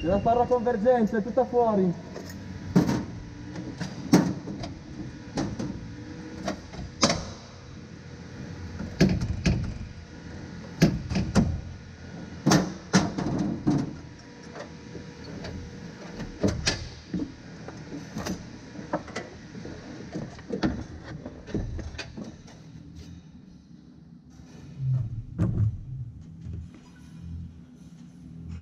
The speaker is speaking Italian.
È una parra convergenza, è tutta fuori.